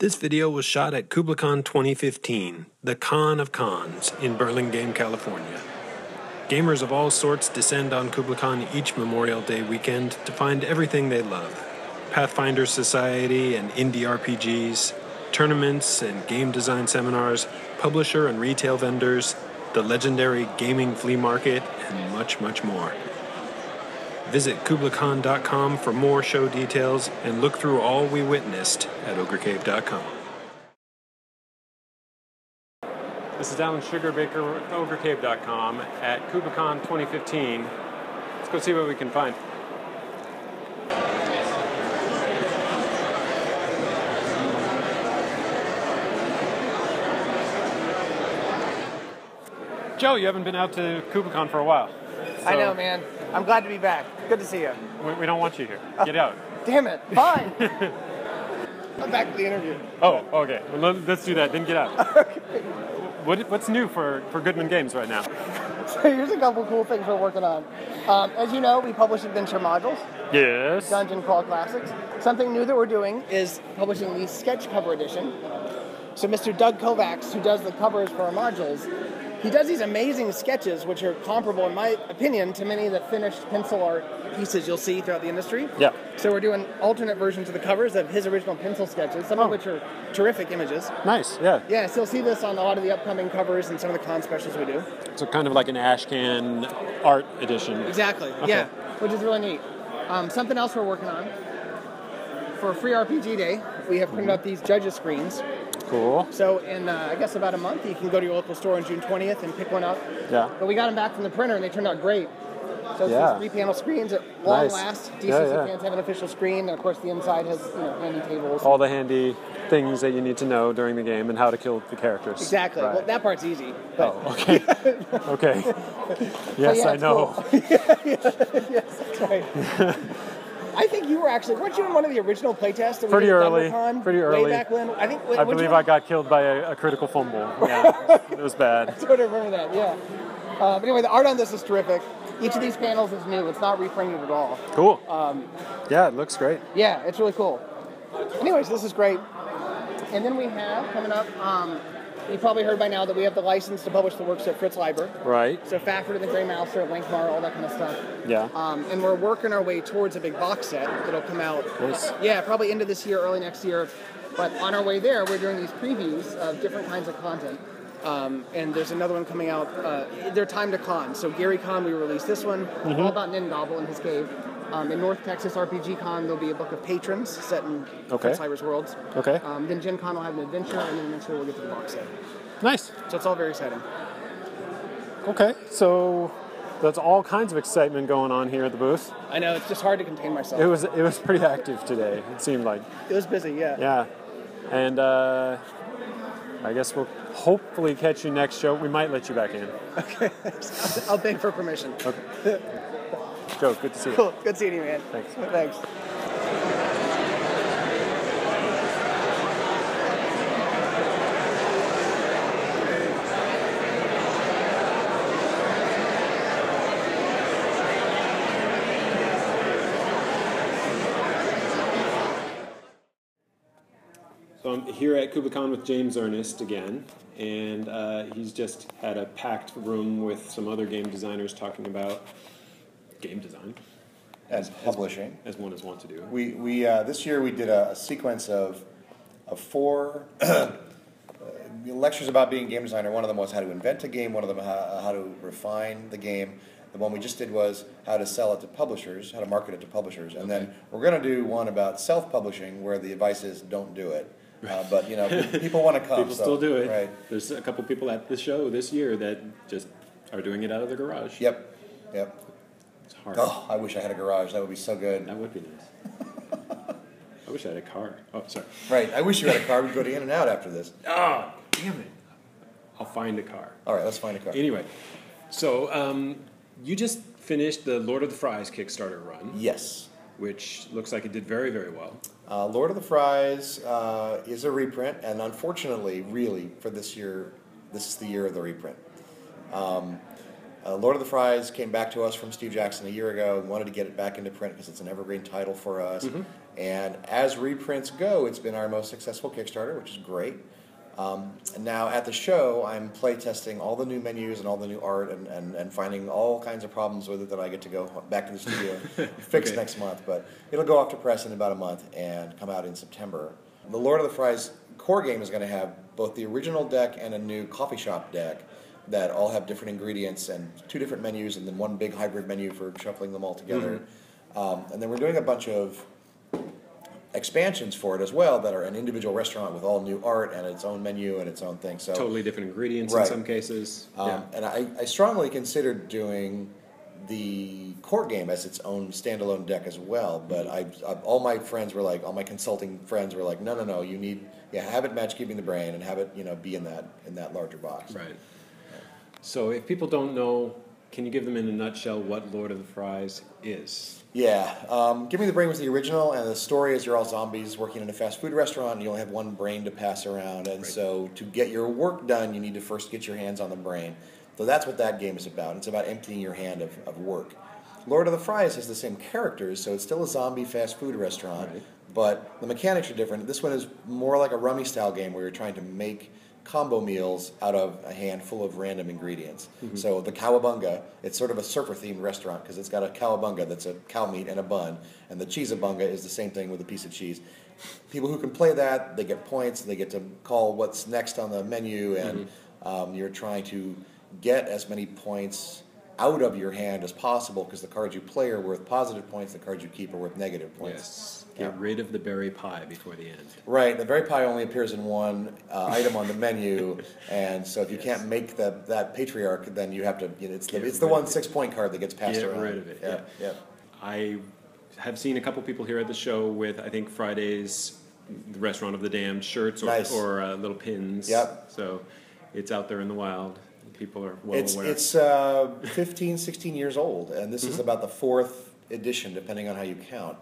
This video was shot at KublaCon 2015, the con of cons, in Burlingame, California. Gamers of all sorts descend on KublaCon each Memorial Day weekend to find everything they love Pathfinder Society and indie RPGs, tournaments and game design seminars, publisher and retail vendors, the legendary gaming flea market, and much, much more. Visit KublaCon.com for more show details and look through all we witnessed at OgreCave.com. This is Allan Sugarbaker with OgreCave.com at KublaCon 2015. Let's go see what we can find. Joe, you haven't been out to KublaCon for a while. I know, man. I'm glad to be back. Good to see you. We, we don't want you here. Get out. Damn it. Fine. I'm back to the interview. Oh, okay. Well, let- let's do that. Then get out. What, what's new for, for Goodman Games right now? So here's a couple cool things we're working on. Um, as you know, we publish adventure modules, Yes. Dungeon Crawl Classics. Something new that we're doing is publishing the sketch cover edition. So Mr. Doug Kovacs, who does the covers for our modules, he does these amazing sketches, which are comparable, in my opinion, to many of the finished pencil art pieces you'll see throughout the industry. Yeah. So we're doing alternate versions of the covers of his original pencil sketches, some Oh. of which are terrific images. Nice. Yeah. Yeah, so you'll see this on a lot of the upcoming covers and some of the con specials we do. So kind of like an Ashcan art edition. Exactly. Okay. Yeah, which is really neat. Um, something else we're working on for Free RPG Day, we have printed out these judges screens. Cool. So in uh, I guess about a month, you can go to your local store on June 20th and pick one up. Yeah. But we got them back from the printer and they turned out great. So it's Yeah. these three-panel screens at long Nice. last. DCC Yeah, yeah. fans have an official screen, and of course the inside has you know handy tables. All the handy things that you need to know during the game and how to kill the characters. exactly. Right. Well, that part's easy. But Oh, okay. okay. Yes, yeah, I know. cool. yes, that's right. I think you were actually weren't you in one of the original playtests that Pretty early, DemoCon pretty early. Way back when. I think. I believe I got killed by a, a critical fumble. Yeah, it was bad. I sort of remember that. Yeah. Uh, but anyway, the art on this is terrific. Each of these panels is new. It's not reprinted at all. Cool. Um, Yeah, it looks great. Yeah, it's really cool. Anyways, this is great. And then we have coming up. Um, you probably heard by now that we have the license to publish the works at Fritz Leiber. Right. So Fafhrd and the Grey Mouser, Lankhmar, all that kind of stuff. Yeah. Um, and we're working our way towards a big box set that'll come out. Nice. Yeah, probably into this year, early next year. But on our way there, we're doing these previews of different kinds of content. Um, and there's another one coming out. Uh, they're time to con. So Gary Con, we released this one, Mm-hmm. all about Ningauble and his cave. Um, in North Texas RPG Con, there'll be a book of patrons set in Okay. Leiber's worlds. Okay. Um, then Gen Con will have an adventure, and then eventually we'll get to the box set. Nice. So it's all very exciting. Okay. So that's all kinds of excitement going on here at the booth. I know it's just hard to contain myself. It was it was pretty active today. It seemed like. It was busy, yeah. Yeah. And uh, I guess we'll hopefully catch you next show. We might let you back in. Okay, I'll beg for permission. Okay. Joe, good to see you. Cool. Good seeing you, man. Thanks. Thanks. So I'm here at KublaCon with James Ernest again, and uh, he's just had a packed room with some other game designers talking about game design, as publishing. as one is wont to do. We, we uh, this year we did a, a sequence of, of four uh, lectures about being a game designer. One of them was how to invent a game. One of them how, how to refine the game. The one we just did was how to sell it to publishers, how to market it to publishers. And then we're going to do one about self-publishing, where the advice is don't do it. Uh, but you know, people want to come. People so- still do it. Right. There's a couple people at the show this year that just are doing it out of the garage. Yep. Yep. It's hard. Oh, I wish I had a garage. That would be so good. That would be nice. I wish I had a car. Oh, sorry. Right. I wish you had a car. We'd go to In and Out after this. Ah, damn it. I'll find a car. All right. Let's find a car. Anyway, so um, you just finished the Lord of the Fries Kickstarter run, Yes. which looks like it did very, very well. Uh, Lord of the Fries uh, is a reprint, and unfortunately, really, for this year, this is the year of the reprint. Um, Uh, Lord of the Fries came back to us from Steve Jackson a year ago. We wanted to get it back into print because it's an evergreen title for us. And as reprints go, it's been our most successful Kickstarter, which is great. Um, and now at the show, I'm playtesting all the new menus and all the new art and, and, and finding all kinds of problems with it that I get to go back to the studio and fix Okay. next month. But it'll go off to press in about a month and come out in September. The Lord of the Fries core game is going to have both the original deck and a new coffee shop deck that all have different ingredients and two different menus and then one big hybrid menu for shuffling them all together. Um, and then we're doing a bunch of expansions for it as well that are an individual restaurant with all new art and its own menu and its own thing. So Totally different ingredients Right. in some cases. um, yeah. And I, I strongly considered doing the core game as its own standalone deck as well. But I, I, all my friends were like, all my consulting friends were like, no, no, no, you need, yeah, have it match Give Me the Brain and have it, you know, be in that in that larger box. Right. So if people don't know, can you give them in a nutshell what Lord of the Fries is? Yeah, um, Give Me the Brain was the original, and the story is you're all zombies working in a fast food restaurant, and you only have one brain to pass around, and Right. so to get your work done, you need to first get your hands on the brain. So that's what that game is about. It's about emptying your hand of, of work. Lord of the Fries has the same characters, so it's still a zombie fast food restaurant, Right. but the mechanics are different. This one is more like a rummy style game where you're trying to make combo meals out of a handful of random ingredients. So the cowabunga, it's sort of a surfer themed restaurant because it's got a cowabunga that's a cow meat and a bun, and the cheesabunga is the same thing with a piece of cheese. People who can play that, they get points, they get to call what's next on the menu, and um, you're trying to get as many points out of your hand as possible because the cards you play are worth positive points, the cards you keep are worth negative points. Yes. Yeah. Get rid of the berry pie before the end. Right, the berry pie only appears in one uh, item on the menu, and so if you can't make the, that patriarch, then you have to. You know, it's the, it's the one it. six point card that gets passed Get around. rid of it, Yeah, yeah. I have seen a couple people here at the show with, I think, Frieday's Restaurant of the Damned shirts or, Nice. or uh, little pins. Yep. So it's out there in the wild. People are well It's aware. it's uh, 15, 16 years old, and this Mm-hmm. is about the fourth edition, depending on how you count.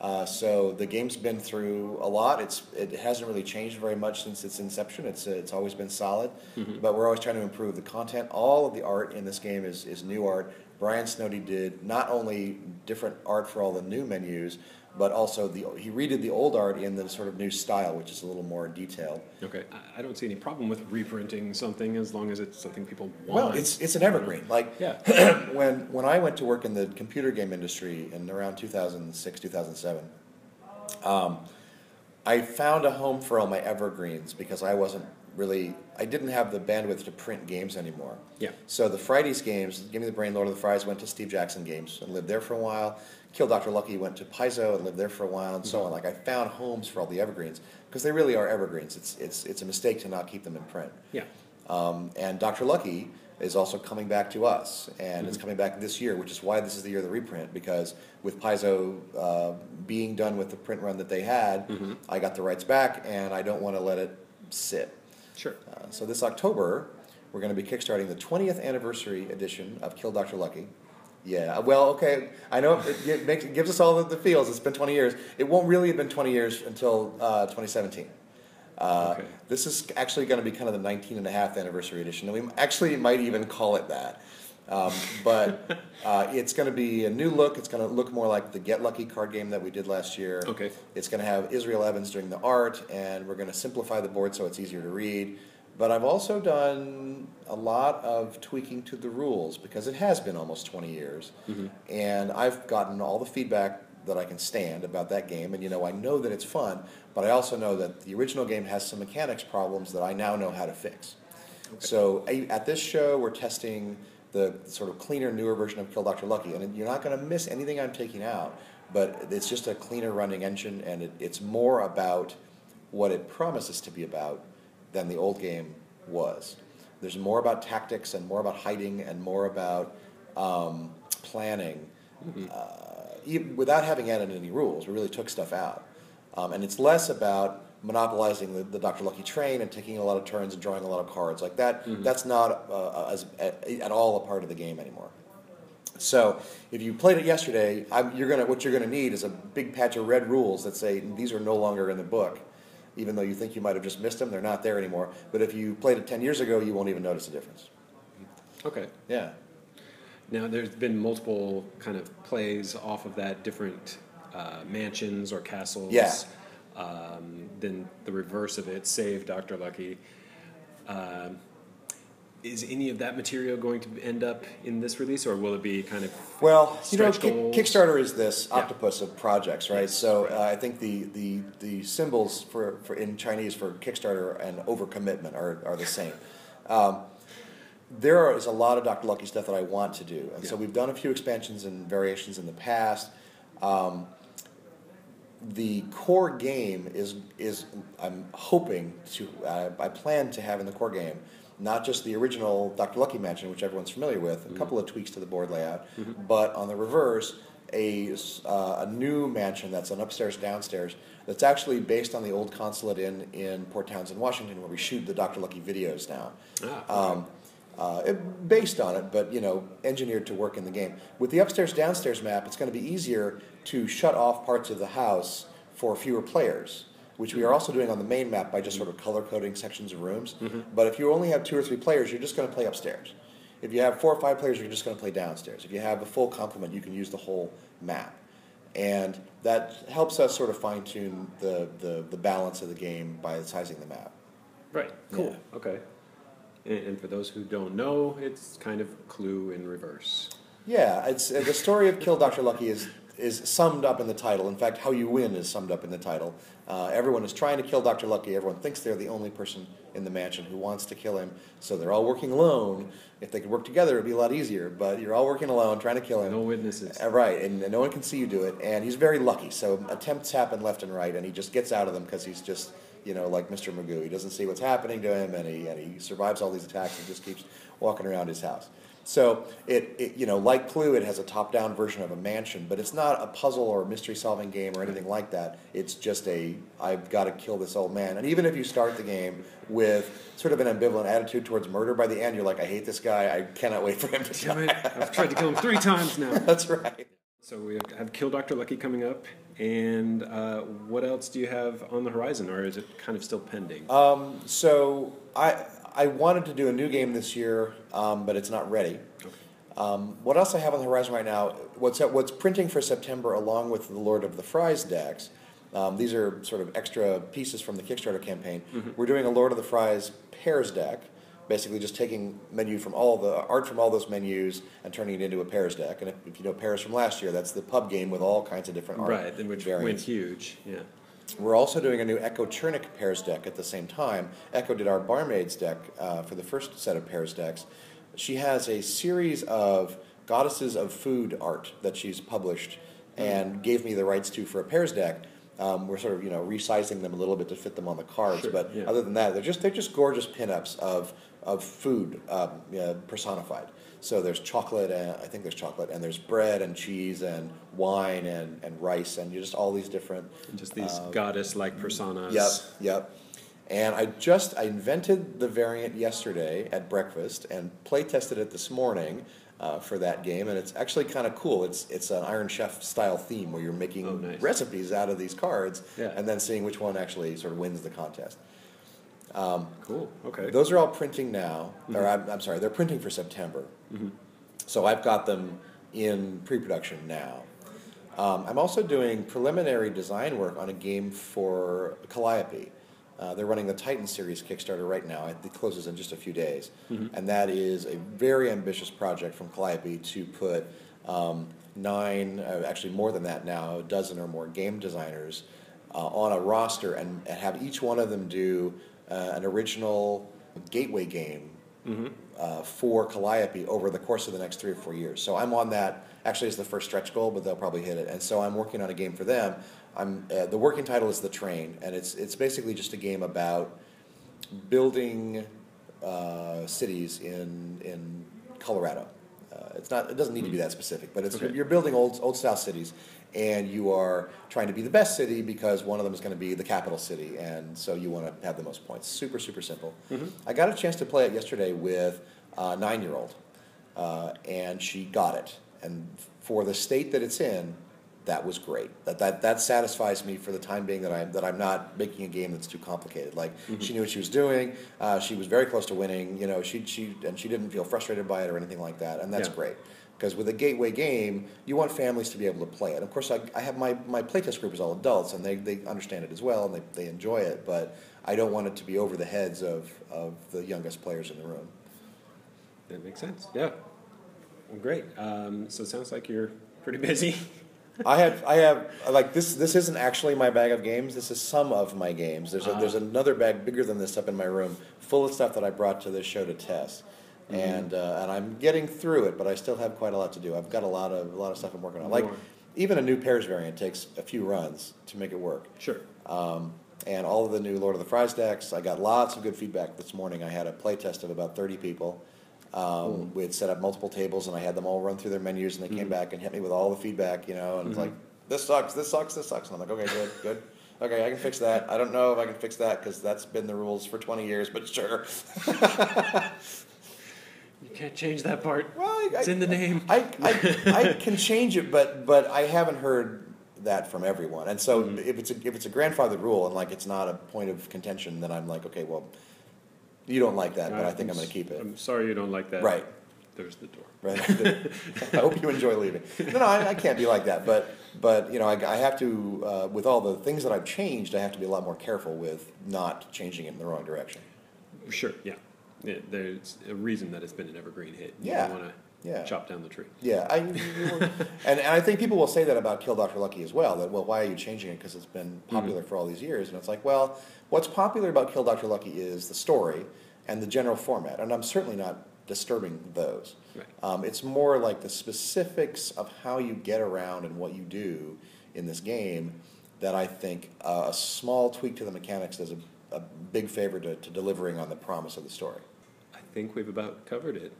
Uh, so the game's been through a lot. It's it hasn't really changed very much since its inception. It's uh, it's always been solid, Mm-hmm. but we're always trying to improve the content. All of the art in this game is is new art. Brian Snoddy did not only different art for all the new menus, but also the he redid the old art in the sort of new style, which is a little more detailed. okay. I, I don't see any problem with reprinting something as long as it's something people want. Well, it's it's an evergreen. Like Yeah. when when I went to work in the computer game industry in around 2006 2007, um, I found a home for all my evergreens because I wasn't really I didn't have the bandwidth to print games anymore. Yeah. So the Frieday's games, Give Me the Brain, Lord of the Fries, went to Steve Jackson Games and lived there for a while. Kill Dr. Lucky went to Paizo and lived there for a while, and so on. Like I found homes for all the evergreens because they really are evergreens. It's it's it's a mistake to not keep them in print. yeah. Um, and Dr. Lucky is also coming back to us, and it's coming back this year, which is why this is the year of the reprint. Because with Paizo uh, being done with the print run that they had, I got the rights back, and I don't want to let it sit. Sure. Uh, so this October, we're going to be kickstarting the 20th anniversary edition of Kill Dr. Lucky. Yeah, well, okay, I know it, it makes, it gives us all the, the feels. It's been 20 years. It won't really have been 20 years until uh, 2017. Uh, Okay. This is actually going to be kind of the 19 and a half anniversary edition, and we actually might even call it that. Um, but uh, it's going to be a new look. It's going to look more like the Get Lucky card game that we did last year. Okay. It's going to have Israel Evans doing the art, and we're going to simplify the board so it's easier to read. But I've also done a lot of tweaking to the rules because it has been almost 20 years. And I've gotten all the feedback that I can stand about that game. And, you know, I know that it's fun, but I also know that the original game has some mechanics problems that I now know how to fix. Okay. So I- at this show, we're testing the sort of cleaner, newer version of Kill Dr. Lucky, and you're not going to miss anything I'm taking out. But it's just a cleaner running engine, and it, it's more about what it promises to be about than the old game was. There's more about tactics and more about hiding and more about um, planning. Uh, without having added any rules, we really took stuff out. Um, and it's less about monopolizing the, the Dr. Lucky train and taking a lot of turns and drawing a lot of cards like that. That's not uh, as, at, at all a part of the game anymore. So if you played it yesterday, I'm, you're gonna what you're gonna need is a big patch of red rules that say these are no longer in the book, even though you think you might have just missed them. They're not there anymore. But if you played it ten years ago, you won't even notice the difference. Okay. Yeah. Now, there's been multiple kind of plays off of that, different uh, mansions or castles. Yeah. Um, then the reverse of it, Save Dr. Lucky. Um, is any of that material going to end up in this release, or will it be kind of Well, you know, Kick- Kickstarter is this Yeah. octopus of projects, right? Yes, so right. Uh, I think the, the, the symbols for, for in Chinese for Kickstarter and overcommitment are, are the same. Um, there is a lot of Dr. Lucky stuff that I want to do, and so we've done a few expansions and variations in the past. Um, the core game is is I'm hoping to uh, I plan to have in the core game not just the original Dr. Lucky Mansion, which everyone's familiar with, a couple of tweaks to the board layout, but on the reverse, a uh, a new mansion that's an upstairs downstairs that's actually based on the old consulate in in Port Townsend, Washington, where we shoot the Dr. Lucky videos now. Ah, Um, uh, it- based on it, but you know, engineered to work in the game. With the upstairs downstairs map, it's going to be easier to shut off parts of the house for fewer players, which we are also doing on the main map by just sort of color coding sections of rooms. Mm-hmm. But if you only have two or three players, you're just going to play upstairs. If you have four or five players, you're just going to play downstairs. If you have a full complement, you can use the whole map. And that helps us sort of fine tune the, the, the balance of the game by sizing the map. right. Cool. Yeah. Okay. And, and for those who don't know, it's kind of Clue in reverse. Yeah, it's the story of Kill Dr. Lucky is is summed up in the title. In fact, how you win is summed up in the title. Uh, everyone is trying to kill Dr. Lucky. Everyone thinks they're the only person in the mansion who wants to kill him. So they're all working alone. If they could work together, it'd be a lot easier. But you're all working alone, trying to kill him. No witnesses. Uh, right, and, and no one can see you do it. And he's very lucky. So attempts happen left and right, and he just gets out of them because he's just, you know, like Mr. Magoo. He doesn't see what's happening to him, and he and he survives all these attacks and just keeps walking around his house. So it, it you know, like Clue, it has a top-down version of a mansion, but it's not a puzzle or a mystery-solving game or anything like that. It's just a I've got to kill this old man. And even if you start the game with sort of an ambivalent attitude towards murder, by the end you're like, I hate this guy. I cannot wait for him to Damn die. it! I've tried to kill him three times now. That's right. So we have Kill Dr. Lucky coming up, and uh, what else do you have on the horizon, or is it kind of still pending? Um, so I I wanted to do a new game this year, um, but it's not ready. Um, what else I have on the horizon right now? What's what's printing for September, along with the Lord of the Fries decks. Um, these are sort of extra pieces from the Kickstarter campaign. We're doing a Lord of the Fries pairs deck, basically just taking menu from all the art from all those menus and turning it into a pairs deck. And if, if you know pairs from last year, that's the pub game with all kinds of different art right, which variants. went huge. Yeah. We're also doing a new Echo Chernik pairs deck at the same time. Echo did our Barmaids deck uh, for the first set of pairs decks. She has a series of goddesses of food art that she's published and gave me the rights to for a pairs deck. Um, we're sort of you know resizing them a little bit to fit them on the cards, Sure, but yeah. other than that, they're just they're just gorgeous pinups of of food um, yeah, personified. So there's chocolate, and I think there's chocolate, and there's bread and cheese and wine and, and rice and just all these different And just these Uh, goddess-like personas. Yep, yep. And I just I invented the variant yesterday at breakfast and play tested it this morning uh, for that game, and it's actually kind of cool. It's it's an Iron Chef style theme where you're making Oh, nice. recipes out of these cards, Yeah. and then seeing which one actually sort of wins the contest. Cool. Okay. Those are all printing now, or I'm, I'm sorry, they're printing for September. So I've got them in pre-production now. Um, I'm also doing preliminary design work on a game for Calliope. Uh, they're running the Titan series Kickstarter right now. It closes in just a few days, and that is a very ambitious project from Calliope to put um, nine, uh, actually more than that now, a dozen or more game designers uh, on a roster and, and have each one of them do uh, an original gateway game uh, for Calliope over the course of the next three or four years. So I'm on that. Actually, it's the first stretch goal, but they'll probably hit it. And so I'm working on a game for them. I'm uh, the working title is The Train, and it's it's basically just a game about building uh, cities in in Colorado. Uh, it's not. It doesn't need to be that specific, but it's Okay. you're building old old style cities, and you are trying to be the best city because one of them is going to be the capital city, and so you want to have the most points. Super super simple. I got a chance to play it yesterday with a nine year old, uh, and she got it. And for the state that it's in, that was great. That, that that satisfies me for the time being that I'm that I'm not making a game that's too complicated. Like she knew what she was doing. Uh, she was very close to winning. You know, she she and she didn't feel frustrated by it or anything like that, and that's Yeah. great. Because with a gateway game, you want families to be able to play it. Of course, I, I have my, my playtest group is all adults, and they, they understand it as well, and they, they enjoy it. But I don't want it to be over the heads of, of the youngest players in the room. That makes sense. Yeah. Well, great. Um, so it sounds like you're pretty busy. I have I have like this. This isn't actually my bag of games. This is some of my games. There's a, there's another bag bigger than this up in my room, full of stuff that I brought to this show to test, and uh, and I'm getting through it. But I still have quite a lot to do. I've got a lot of a lot of stuff I'm working on. Like even a new pairs variant takes a few runs to make it work. sure. Um, and all of the new Lord of the Fries decks. I got lots of good feedback this morning. I had a play test of about 30 people. Um, hmm. we had set up multiple tables and I had them all run through their menus and they came hmm. back and hit me with all the feedback, you know, and it's like, hmm. this sucks, this sucks, this sucks. And I'm like, okay, good, good. Okay, I can fix that. I don't know if I can fix that because that's been the rules for 20 years, but sure. You can't change that part. Well, I, It's in the name. I, I, I can change it, but but I haven't heard that from everyone. And so if it's a, if it's a grandfathered rule and like it's not a point of contention, then I'm like, okay, well, you don't like that, but I think I'm going to keep it. I'm sorry you don't like that. Right. There's the door. Right. I hope you enjoy leaving. No, no, I, I can't be like that. But but you know, I, I have to uh, with all the things that I've changed, I have to be a lot more careful with not changing it in the wrong direction. Sure. Yeah. yeah. There's a reason that it's been an evergreen hit. You Yeah. don't want to Yeah. chop down the tree. Yeah, I, and, and I think people will say that about Kill Dr. Lucky as well. That well, why are you changing it? Because it's been popular for all these years, and it's like, well, what's popular about Kill Dr. Lucky is the story and the general format, and I'm certainly not disturbing those. Right. Um, it's more like the specifics of how you get around and what you do in this game that I think uh, a small tweak to the mechanics does a, a big favor to, to delivering on the promise of the story. I think we've about covered it.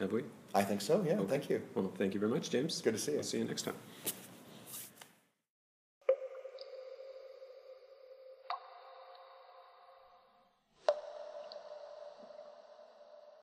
Have we? I think so. Yeah. Thank you. Well, thank you very much, James. Good to see you. We'll see you next time.